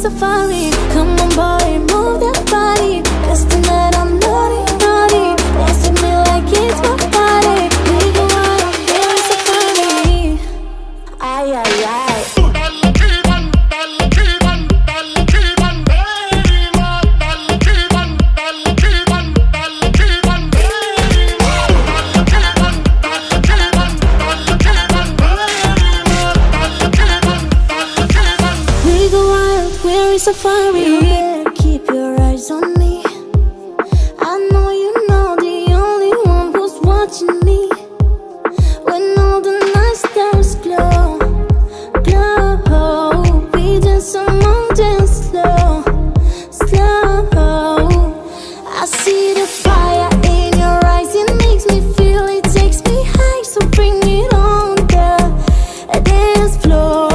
safari. Come on, boy, move that body. Cause tonight I'm naughty, naughty. Dance with me like it's my party. We go out, on safari. Ay, ay, ay. safari You better keep your eyes on me. I know you know the only one who's watching me. When all the night stars glow, glow We dance among dance slow, slow. I see the fire in your eyes It makes me feel, it takes me high So bring it on the dance floor.